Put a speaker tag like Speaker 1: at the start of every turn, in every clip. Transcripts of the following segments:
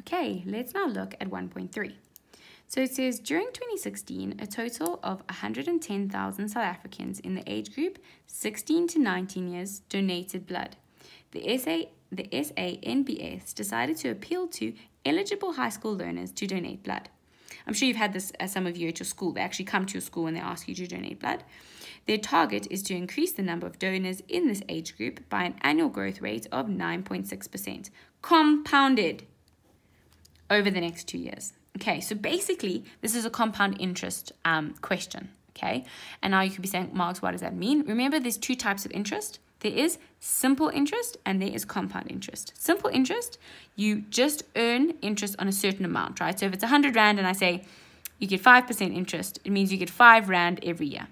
Speaker 1: Okay, let's now look at 1.3. So it says during 2016, a total of 110,000 South Africans in the age group 16 to 19 years donated blood. The SA, the SANBS decided to appeal to eligible high school learners to donate blood. I'm sure you've had this some of you at your school. They actually come to your school and they ask you to donate blood. Their target is to increase the number of donors in this age group by an annual growth rate of 9.6%, compounded over the next two years. Okay, so basically, this is a compound interest um, question. Okay, and now you could be saying, Marks, what does that mean? Remember, there's two types of interest. There is simple interest and there is compound interest. Simple interest, you just earn interest on a certain amount, right? So if it's 100 Rand and I say you get 5% interest, it means you get 5 Rand every year.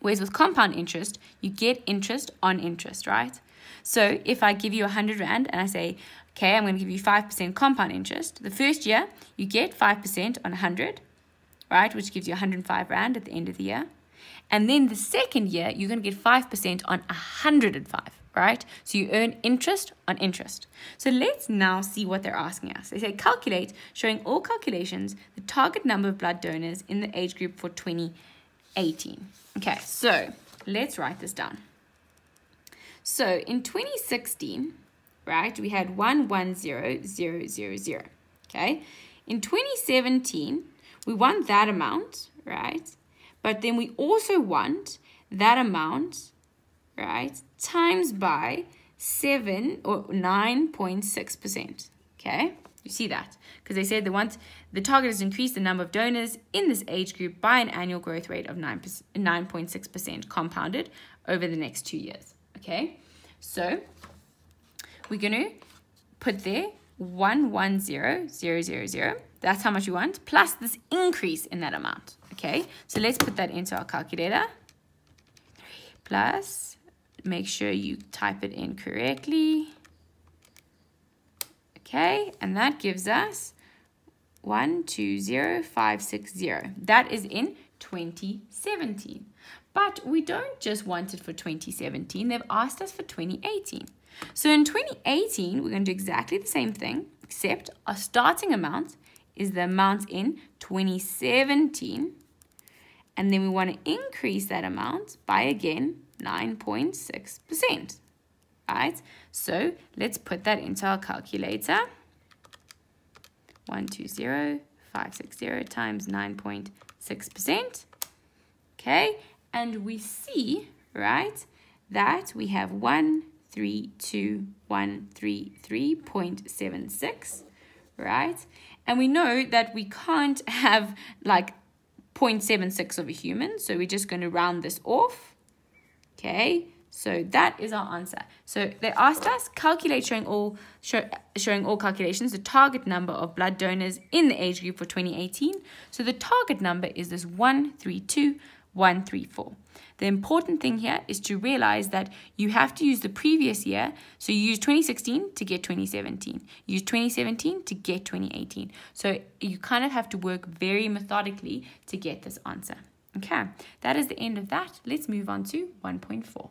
Speaker 1: Whereas with compound interest, you get interest on interest, right? So if I give you 100 Rand and I say, okay, I'm going to give you 5% compound interest, the first year you get 5% on 100, right, which gives you 105 Rand at the end of the year. And then the second year, you're going to get 5% on 105, right? So you earn interest on interest. So let's now see what they're asking us. They say calculate, showing all calculations, the target number of blood donors in the age group for 2018. Okay, so let's write this down. So in 2016, right, we had 110000. Okay, in 2017, we want that amount, right? But then we also want that amount, right, times by 7 or 9.6%. Okay, you see that? Because they said they want the target is increase the number of donors in this age group by an annual growth rate of 9.6% compounded over the next two years. Okay, so we're going to put there 110000. That's how much you want, plus this increase in that amount. Okay, so let's put that into our calculator. Plus, make sure you type it in correctly. Okay, and that gives us 120560. That is in 2017. But we don't just want it for 2017, they've asked us for 2018. So in 2018, we're going to do exactly the same thing, except our starting amount is the amount in 2017 and then we want to increase that amount by again 9.6%. Right? So let's put that into our calculator. 120560 times 9.6%. Okay, and we see, right, that we have 132,133.76, right? And we know that we can't have like 0.76 of a human. So we're just going to round this off. Okay, so that is our answer. So they asked us calculate showing all show, showing all calculations the target number of blood donors in the age group for 2018. So the target number is this 132134. The important thing here is to realize that you have to use the previous year. So you use 2016 to get 2017. use 2017 to get 2018. So you kind of have to work very methodically to get this answer. Okay, that is the end of that. Let's move on to 1.4.